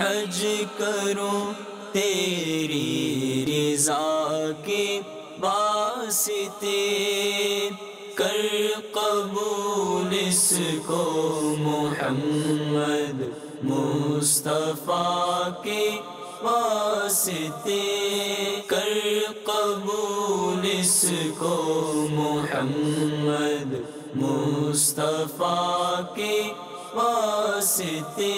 حج کروں، تیری رضا کے واسطے کر قبول اس کو محمد مصطفیٰ کے واسطے کر قبول اس کو محمد مصطفیٰ کے واسطے